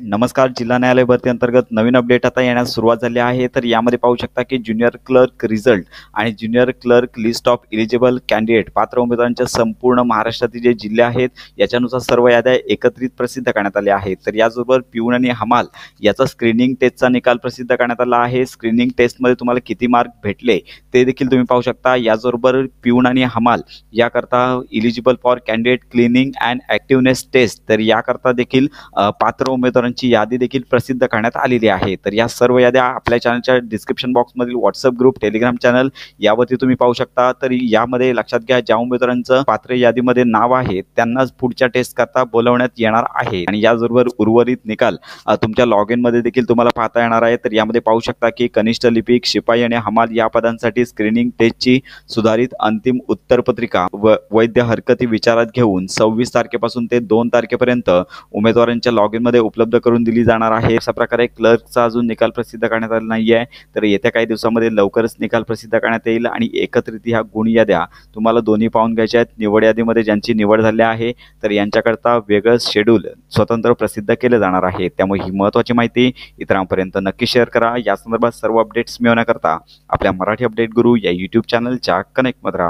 नमस्कार जिल्हा न्यायालय भरती अंतर्गत नवीन अपडेट आता येण्यास सुरुवात झाली आहे. तर यामध्ये पाहू शकता की ज्युनियर क्लर्क रिझल्ट आणि junior clerk list of eligible candidate पात्र उमेदवारांच्या संपूर्ण महाराष्ट्रातील जे जिल्हे आहेत याच्यानुसार सर्व याद्या एकत्रित प्रसिद्ध करण्यात आल्या आहेत. तर याचबरोबर पिऊन आणि हमाल याचा स्क्रीनिंग टेस्टचा निकाल प्रसिद्ध करण्यात आला आहे. स्क्रीनिंग टेस्टमध्ये तुम्हाला किती मार्क भेटले ते देखील तुम्ही पाहू शकता. याचबरोबर पिऊन आणि हमाल याकरता eligible for candidate cleaning and activeness test तर याकरता देखील पात्र उमेदवार उमेदवारांची यादी देखील प्रसिद्ध करण्यात आलेली आहे. तर या सर्व याद्या आपल्या चॅनलच्या डिस्क्रिप्शन बॉक्समधील व्हॉट्सअप ग्रुप टेलिग्राम चॅनल यावरती तुम्ही पाहू शकता. तर यामध्ये लक्षात घ्या ज्या उमेदवारांचं पात्र यादीमध्ये नाव आहे त्यांनाच पुढच्या टेस्ट करता बोलवण्यात येणार आहे. आणि याचबरोबर उर्वरित निकाल तुमच्या लॉग इनमध्ये देखील तुम्हाला पाहता येणार आहे. तर यामध्ये पाहू शकता की कनिष्ठ लिपिक शिपाई आणि हमाल या पदांसाठी स्क्रीनिंग टेस्टची सुधारित अंतिम उत्तरपत्रिका व वैद्य हरकती विचारात घेऊन सव्वीस तारखेपासून ते दोन तारखेपर्यंत उमेदवारांच्या लॉग इनमध्ये उपलब्ध उपलब्ध करून दिली जाणार आहे. अशा प्रकारे क्लर्कचा अजून निकाल प्रसिद्ध करण्यात आला नाही आहे तर येत्या काही दिवसामध्ये लवकरच निकाल प्रसिद्ध करण्यात येईल आणि एकत्रित ह्या गुण याद्या तुम्हाला दोन्ही पाहून घ्यायच्या आहेत. निवड यादीमध्ये ज्यांची निवड झाली आहे तर यांच्याकरता वेगळं शेड्यूल स्वतंत्र प्रसिद्ध केलं जाणार आहे. त्यामुळे ही महत्त्वाची माहिती इतरांपर्यंत नक्की शेअर करा. या संदर्भात सर्व अपडेट्स मिळवण्याकरता आपल्या मराठी अपडेट गुरु या यूट्यूब चॅनलच्या कनेक्टमध्ये राहा